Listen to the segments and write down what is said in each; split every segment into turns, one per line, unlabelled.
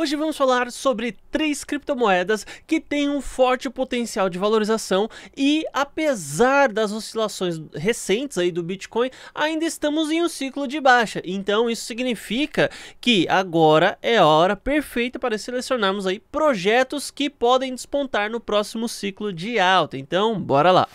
Hoje vamos falar sobre três criptomoedas que têm um forte potencial de valorização e, apesar das oscilações recentes aí do Bitcoin, ainda estamos em um ciclo de baixa. Então isso significa que agora é a hora perfeita para selecionarmos aí projetos que podem despontar no próximo ciclo de alta. Então, bora lá.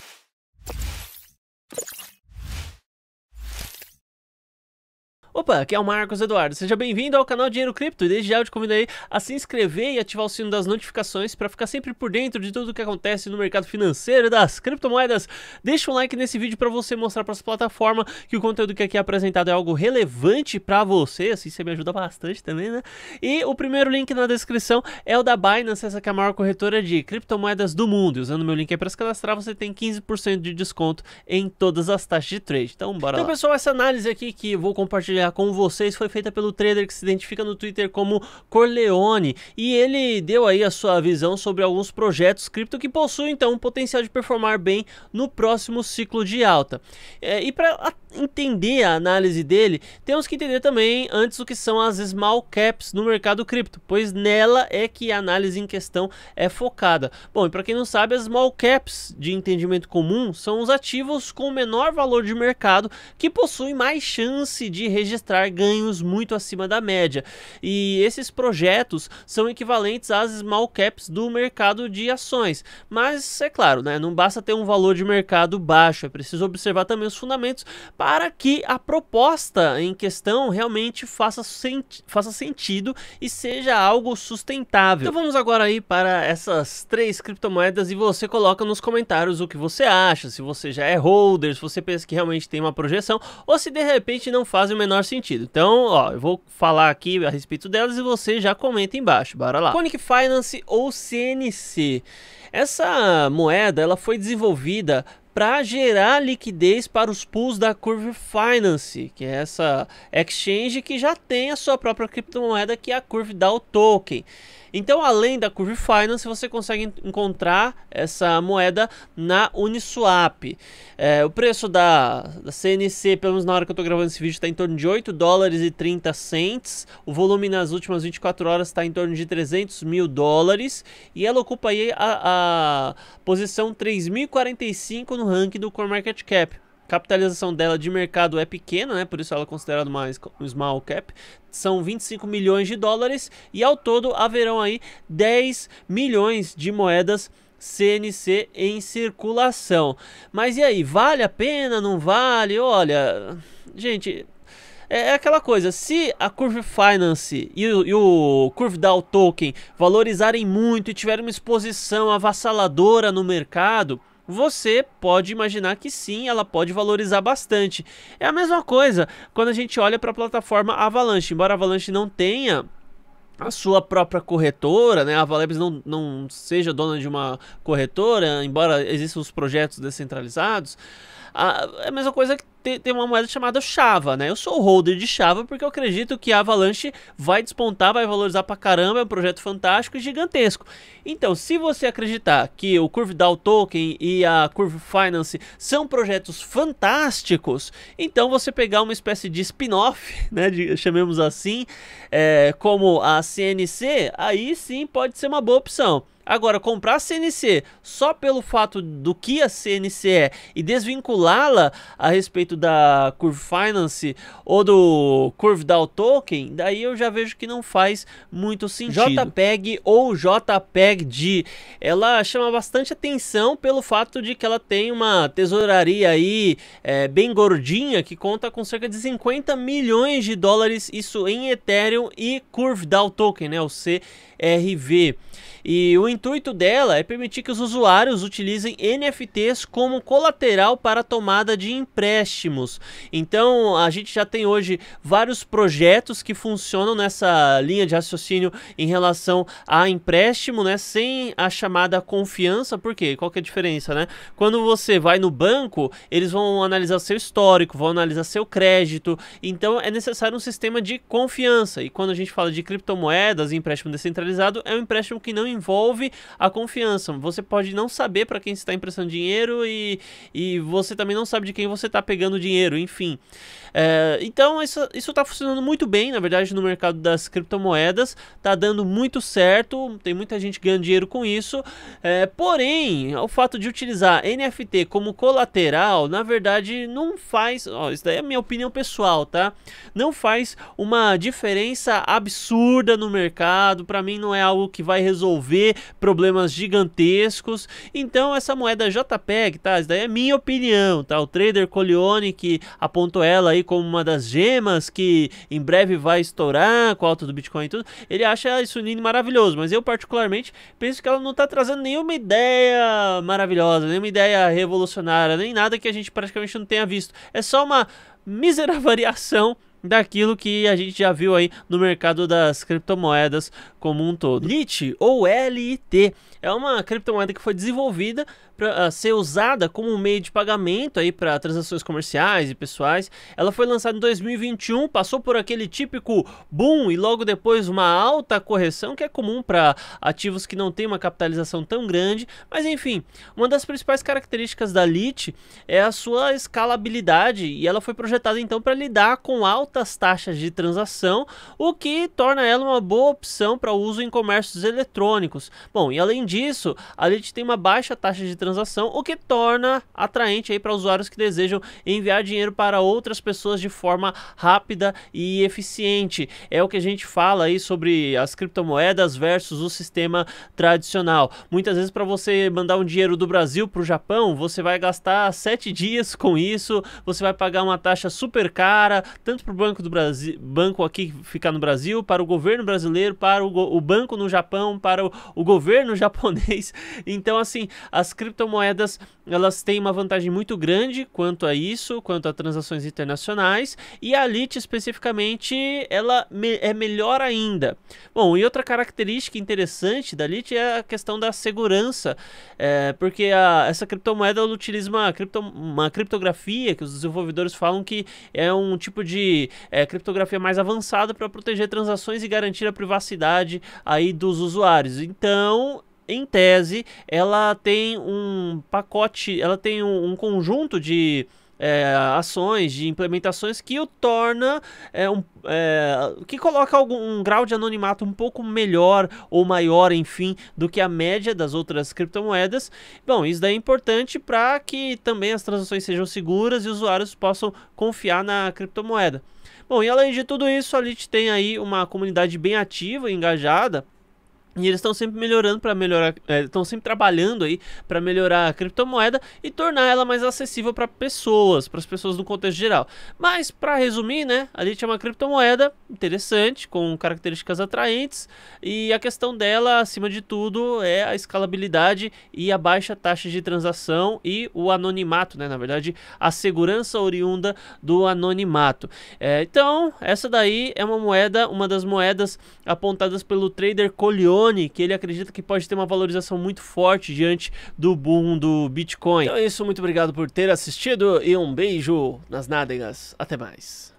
Opa, aqui é o Marcos Eduardo, seja bem-vindo ao canal Dinheiro Cripto e desde já eu te convido aí a se inscrever e ativar o sino das notificações para ficar sempre por dentro de tudo o que acontece no mercado financeiro das criptomoedas. Deixa um like nesse vídeo para você mostrar para essa plataforma que o conteúdo que aqui é apresentado é algo relevante para você, assim você me ajuda bastante também, né? E o primeiro link na descrição é o da Binance, essa que é a maior corretora de criptomoedas do mundo. E usando meu link aí para se cadastrar, você tem 15% de desconto em todas as taxas de trade. Então, bora então, lá. Então, pessoal, essa análise aqui que vou compartilhar compartilhar com vocês foi feita pelo trader que se identifica no Twitter como Corleone e ele deu aí a sua visão sobre alguns projetos cripto que possuem então um potencial de performar bem no próximo ciclo de alta. É, e para entender a análise dele, temos que entender também antes o que são as small caps no mercado cripto, pois nela é que a análise em questão é focada. Bom, e para quem não sabe, as small caps de entendimento comum são os ativos com menor valor de mercado que possuem mais chance de registrar ganhos muito acima da média. E esses projetos são equivalentes às small caps do mercado de ações. Mas é claro, né, não basta ter um valor de mercado baixo, é preciso observar também os fundamentos para que a proposta em questão realmente faça, senti faça sentido e seja algo sustentável. Então vamos agora aí para essas três criptomoedas e você coloca nos comentários o que você acha, se você já é holder, se você pensa que realmente tem uma projeção ou se de repente não faz o menor sentido. Então, ó, eu vou falar aqui a respeito delas e você já comenta embaixo, bora lá. Conic Finance ou CNC. Essa moeda ela foi desenvolvida para gerar liquidez para os pools da Curve Finance, que é essa exchange que já tem a sua própria criptomoeda, que é a Curve DAO Token. Então, além da Curve Finance, você consegue encontrar essa moeda na Uniswap. É, o preço da, da, CNC, pelo menos na hora que eu estou gravando esse vídeo, está em torno de 8 dólares e 30 cents. O volume nas últimas 24 horas está em torno de 300 mil dólares. E ela ocupa aí a, a posição 3045 no ranking do CoinMarketCap capitalização dela de mercado é pequena, né? Por isso ela é considerada mais um small cap. São 25 milhões de dólares e ao todo haverão aí 10 milhões de moedas CNC em circulação. Mas e aí, vale a pena? Não vale? Olha, gente, é, é aquela coisa, se a Curve Finance e o, e o Curve DAO Token valorizarem muito e tiverem uma exposição avassaladora no mercado, você pode imaginar que sim, ela pode valorizar bastante. É a mesma coisa quando a gente olha para a plataforma Avalanche. Embora a Avalanche não tenha a sua própria corretora, né? A Valebs não, não seja dona de uma corretora, embora existam os projetos descentralizados. É a mesma coisa que tem, tem uma moeda chamada Chava, né? Eu sou holder de Chava porque eu acredito que a Avalanche vai despontar, vai valorizar pra caramba, é um projeto fantástico e gigantesco. Então, se você acreditar que o Curve DAO Token e a Curve Finance são projetos fantásticos, então você pegar uma espécie de spin-off, né, de, chamemos assim, é, como a CNC, aí sim pode ser uma boa opção. Agora, comprar a CNC só pelo fato do que a CNC é e desvinculá-la a respeito da Curve Finance ou do Curve DAO Token, daí eu já vejo que não faz muito sentido. JPEG ou JPEG-D, ela chama bastante atenção pelo fato de que ela tem uma tesouraria aí é, bem gordinha que conta com cerca de 50 milhões de dólares, isso em Ethereum e Curve DAO Token, né, o CRV. E o intuito dela é permitir que os usuários utilizem NFTs como colateral para a tomada de empréstimos. Então a gente já tem hoje vários projetos que funcionam nessa linha de raciocínio em relação a empréstimo, né, sem a chamada confiança. Por quê? Qual que é a diferença, né? Quando você vai no banco, eles vão analisar seu histórico, vão analisar seu crédito. Então é necessário um sistema de confiança. E quando a gente fala de criptomoedas, empréstimo descentralizado, é um empréstimo que não envolve a confiança. Você pode não saber para quem você está emprestando dinheiro e, e você também não sabe de quem você está pegando dinheiro, enfim. É, então isso está funcionando muito bem, na verdade, no mercado das criptomoedas, está dando muito certo, tem muita gente ganhando dinheiro com isso. É, porém, o fato de utilizar NFT como colateral, na verdade, não faz. Ó, isso daí é a minha opinião pessoal, tá? Não faz uma diferença absurda no mercado. Para mim, não é algo que vai resolver problemas gigantescos. Então, essa moeda JPEG, tá? Isso daí é minha opinião, tá? O trader Colione que apontou ela aí como uma das gemas que em breve vai estourar com a alta do Bitcoin e tudo, ele acha isso lindo maravilhoso, mas eu particularmente penso que ela não está trazendo nenhuma ideia maravilhosa, nenhuma ideia revolucionária, nem nada que a gente praticamente não tenha visto. É só uma mísera variação daquilo que a gente já viu aí no mercado das criptomoedas como um todo. LIT ou LIT é uma criptomoeda que foi desenvolvida para uh, ser usada como um meio de pagamento aí para transações comerciais e pessoais. Ela foi lançada em 2021, passou por aquele típico boom e logo depois uma alta correção que é comum para ativos que não têm uma capitalização tão grande. Mas enfim, uma das principais características da LIT é a sua escalabilidade e ela foi projetada então para lidar com altas taxas de transação, o que torna ela uma boa opção para uso em comércios eletrônicos. Bom, e além disso, a LIT tem uma baixa taxa de transação, o que torna atraente aí para usuários que desejam enviar dinheiro para outras pessoas de forma rápida e eficiente. É o que a gente fala aí sobre as criptomoedas versus o sistema tradicional. Muitas vezes para você mandar um dinheiro do Brasil para o Japão, você vai gastar sete dias com isso, você vai pagar uma taxa super cara, tanto para banco do Brasil, banco aqui ficar no Brasil, para o governo brasileiro, para o, o banco no Japão, para o, o governo japonês. Então assim, as criptomoedas elas têm uma vantagem muito grande quanto a isso, quanto a transações internacionais, e a LIT especificamente ela me é melhor ainda. Bom, e outra característica interessante da LIT é a questão da segurança, é, porque a, essa criptomoeda utiliza uma, cripto, uma criptografia que os desenvolvedores falam que é um tipo de é, criptografia mais avançada para proteger transações e garantir a privacidade aí dos usuários. Então, em tese, ela tem um pacote, ela tem um, um conjunto de é, ações, de implementações que o torna é, um, é, que coloca algum um grau de anonimato um pouco melhor ou maior, enfim, do que a média das outras criptomoedas. Bom, isso daí é importante para que também as transações sejam seguras e os usuários possam confiar na criptomoeda. Bom, e além de tudo isso, a Lit tem aí uma comunidade bem ativa e engajada e eles estão sempre melhorando para melhorar, estão é, sempre trabalhando aí para melhorar a criptomoeda e tornar ela mais acessível para pessoas, para as pessoas no contexto geral. Mas para resumir, né, a gente é uma criptomoeda interessante, com características atraentes e a questão dela, acima de tudo, é a escalabilidade e a baixa taxa de transação e o anonimato, né, na verdade, a segurança oriunda do anonimato. É, então, essa daí é uma moeda, uma das moedas apontadas pelo trader Colione que ele acredita que pode ter uma valorização muito forte diante do boom do Bitcoin. Então é isso, muito obrigado por ter assistido e um beijo nas nádegas. Até mais.